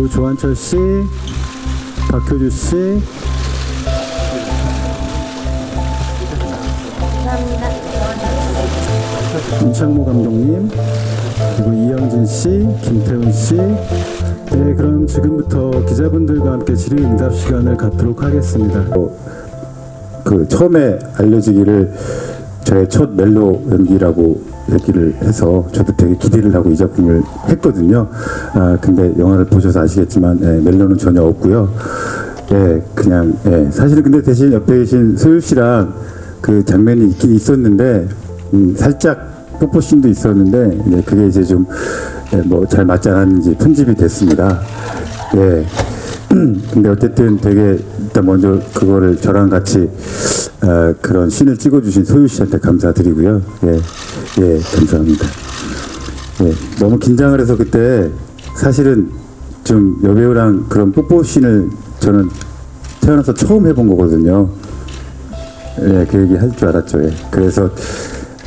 배우 조한철 씨, 박효주 씨, 윤창모 감독님, 그리고 이영진 씨, 김태훈 씨. 네, 그럼 지금부터 기자분들과 함께 질의응답 시간을 갖도록 하겠습니다. 그 처음에 알려지기를 저의 첫 멜로 연기라고 얘기를 해서 저도 되게 기대를 하고 이 작품을 했거든요. 아 근데 영화를 보셔서 아시겠지만 예, 멜로는 전혀 없고요. 예 그냥 예 사실은 근데 대신 옆에 계신 소유 씨랑 그 장면이 있긴 있었는데 음, 살짝 뽀뽀 씬도 있었는데 네, 그게 이제 좀 뭐 잘 맞지 않았는지 편집이 됐습니다. 예. 근데 어쨌든 되게 일단 먼저 그거를 저랑 같이 어, 그런 신을 찍어주신 소유 씨한테 감사드리고요. 예, 예, 감사합니다. 예, 너무 긴장을 해서 그때 사실은 좀 여배우랑 그런 뽀뽀 씬을 저는 태어나서 처음 해본 거거든요. 예, 그 얘기 할 줄 알았죠. 예. 그래서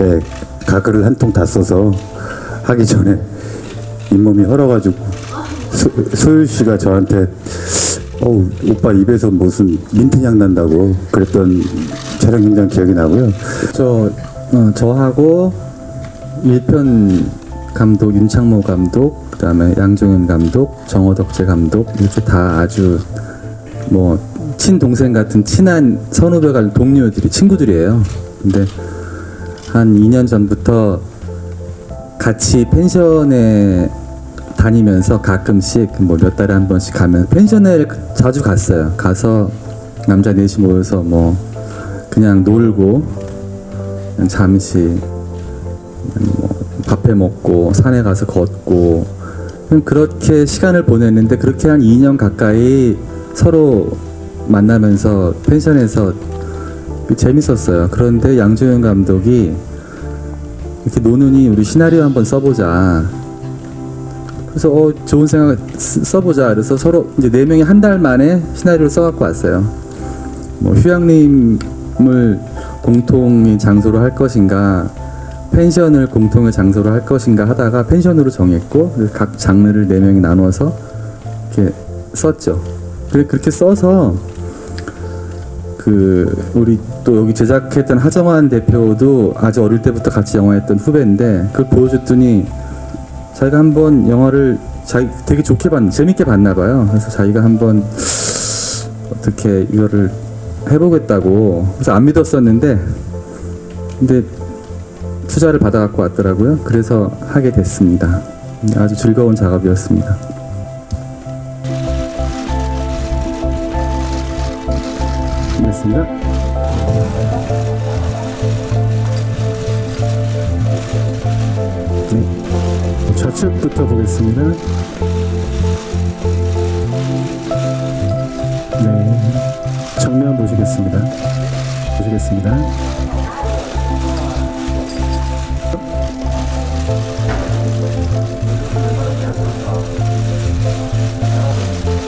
예, 가글을 한 통 다 써서 하기 전에 잇몸이 헐어가지고 소, 소유 씨가 저한테 어우 오빠 입에서 무슨 민트향 난다고 그랬던 촬영 현장 기억이 나고요. 저 어, 저하고 1편 감독 윤창모 감독 그다음에 양종현 감독 정호덕재 감독 이렇게 다 아주 뭐 친동생 같은 친한 선후배가 동료들이 친구들이에요. 근데 한 2년 전부터 같이 펜션에 다니면서 가끔씩 뭐 몇 달에 한 번씩 가면 펜션에 자주 갔어요. 가서 남자 넷이 모여서 뭐 그냥 놀고 그냥 잠시 뭐 밥해 먹고 산에 가서 걷고 그렇게 시간을 보냈는데 그렇게 한 2년 가까이 서로 만나면서 펜션에서 재밌었어요. 그런데 양조영 감독이 이렇게 노는이 우리 시나리오 한번 써보자. 그래서 어 좋은 생각 쓰- 써보자. 그래서 서로 이제 네 명이 한 달 만에 시나리오를 써갖고 왔어요. 뭐 휴양림을 공통의 장소로 할 것인가, 펜션을 공통의 장소로 할 것인가 하다가 펜션으로 정했고 각 장르를 네 명이 나눠서 이렇게 썼죠. 그래 그렇게 써서 그 우리 또 여기 제작했던 하정환 대표도 아주 어릴 때부터 같이 영화했던 후배인데 그걸 보여줬더니 자기가 한번 영화를 자기 되게 좋게 봤 재밌게 봤나 봐요. 그래서 자기가 한번 어떻게 이거를 해보겠다고 그래서 안 믿었었는데 근데 투자를 받아갖고 왔더라고요. 그래서 하게 됐습니다. 아주 즐거운 작업이었습니다. 알겠습니다. 좌측부터 보겠습니다. 네, 정면 보시겠습니다. 보시겠습니다.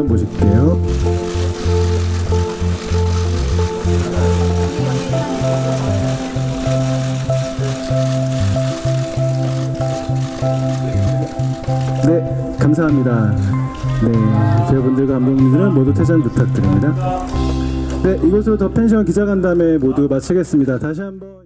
보실게요. 감사합니다. 네, 배우분들과 감독님들은 모두 퇴장 부탁드립니다. 네, 이것으로 더 펜션 기자간담회 모두 마치겠습니다. 다시 한번.